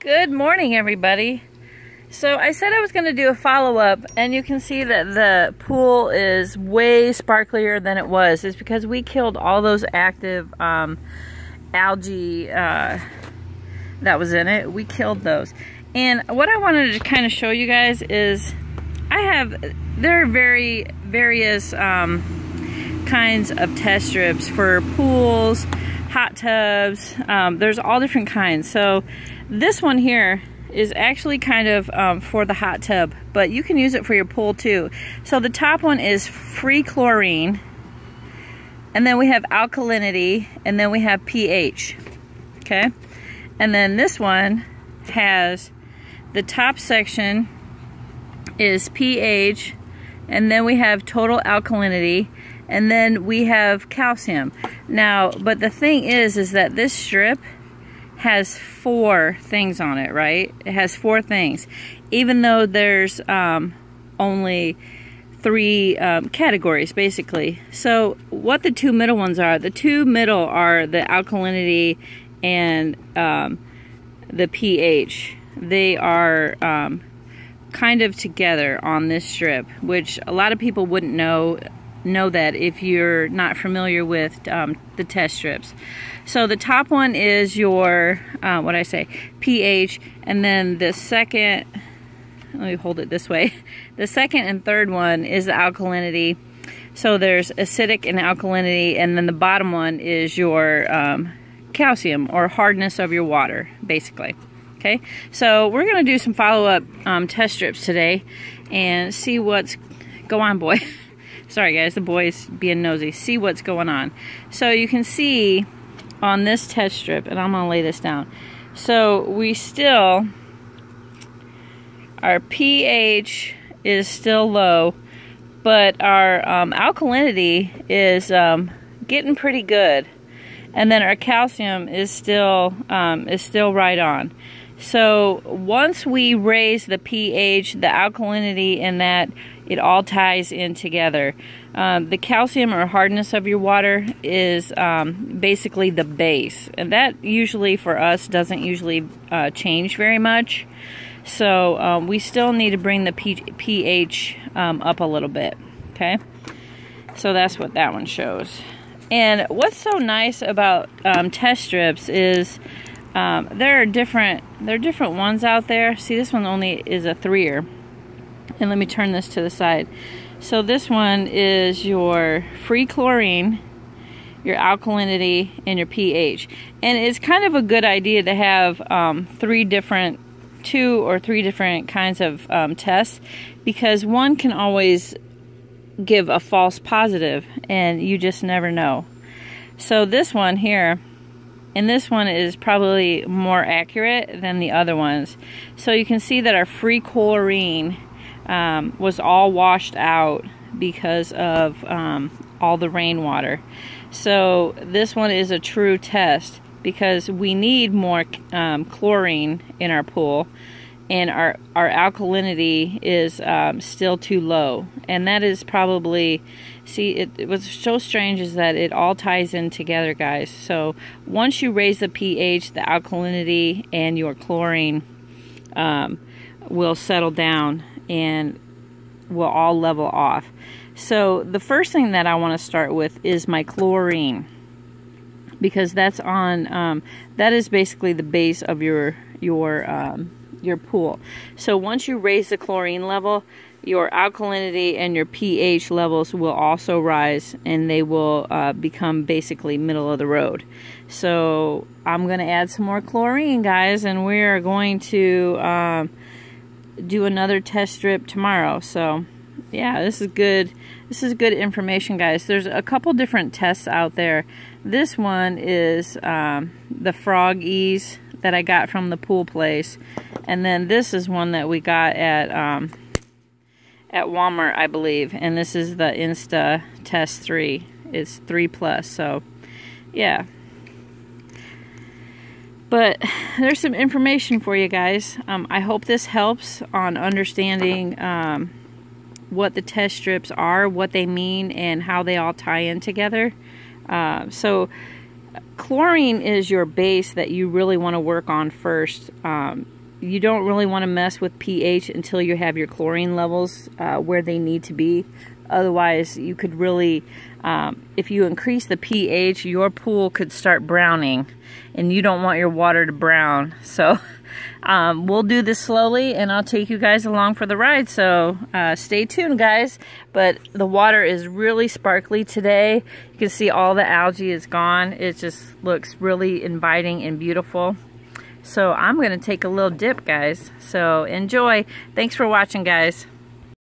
Good morning, everybody. So I said I was going to do a follow-up, and you can see that the pool is way sparklier than it was. It's because we killed all those active um, algae uh, that was in it. We killed those. And what I wanted to kind of show you guys is I have, there are very various um, kinds of test strips for pools, hot tubs. Um, there's all different kinds. So this one here is actually kind of um, for the hot tub, but you can use it for your pool too. So the top one is free chlorine, and then we have alkalinity, and then we have pH, okay? And then this one has the top section is pH, and then we have total alkalinity, and then we have calcium. Now, but the thing is, is that this strip has four things on it, right? It has four things. Even though there's um, only three um, categories, basically. So what the two middle ones are, the two middle are the alkalinity and um, the pH. They are um, kind of together on this strip, which a lot of people wouldn't know know that if you're not familiar with um, the test strips. So the top one is your, uh, what I say, pH, and then the second, let me hold it this way. The second and third one is the alkalinity. So there's acidic and alkalinity, and then the bottom one is your um, calcium or hardness of your water, basically. Okay, so we're gonna do some follow-up um, test strips today and see what's, go on boy. Sorry guys, the boy's being nosy. See what's going on. So you can see on this test strip, and I'm gonna lay this down. So we still, our pH is still low, but our um, alkalinity is um, getting pretty good. And then our calcium is still um, is still right on. So once we raise the pH, the alkalinity, and that it all ties in together. Um, the calcium or hardness of your water is um, basically the base, and that usually for us doesn't usually uh, change very much. So um, we still need to bring the pH um, up a little bit. Okay, so that's what that one shows. And what's so nice about um, test strips is um, there are different there are different ones out there. See, this one only is a threer and let me turn this to the side. So this one is your free chlorine, your alkalinity, and your pH. And it's kind of a good idea to have um, three different, two or three different kinds of um, tests because one can always give a false positive and you just never know. So this one here, and this one is probably more accurate than the other ones. So you can see that our free chlorine um, was all washed out because of um, all the rainwater. So this one is a true test because we need more um, chlorine in our pool and our, our alkalinity is um, still too low. And that is probably, see, it, it what's so strange is that it all ties in together, guys. So once you raise the pH, the alkalinity, and your chlorine um, will settle down and will all level off. So the first thing that I want to start with is my chlorine because that's on um, that is basically the base of your your um, your pool. So once you raise the chlorine level, your alkalinity and your pH levels will also rise and they will uh, become basically middle of the road. So I'm going to add some more chlorine, guys, and we are going to um, do another test strip tomorrow. So yeah, this is good. This is good information, guys. There's a couple different tests out there. This one is um, the Frog Ease that I got from the pool place. And then this is one that we got at um, at Walmart, I believe. And this is the Insta Test 3. It's 3 plus. So, yeah. But there's some information for you guys. Um, I hope this helps on understanding um, what the test strips are, what they mean, and how they all tie in together. Uh, so chlorine is your base that you really want to work on first. Um, you don't really want to mess with pH until you have your chlorine levels uh, where they need to be. Otherwise, you could really, um, if you increase the pH, your pool could start browning, and you don't want your water to brown. So um, we'll do this slowly, and I'll take you guys along for the ride. So uh, stay tuned, guys. But the water is really sparkly today. You can see all the algae is gone. It just looks really inviting and beautiful. So I'm going to take a little dip, guys. So enjoy. Thanks for watching, guys.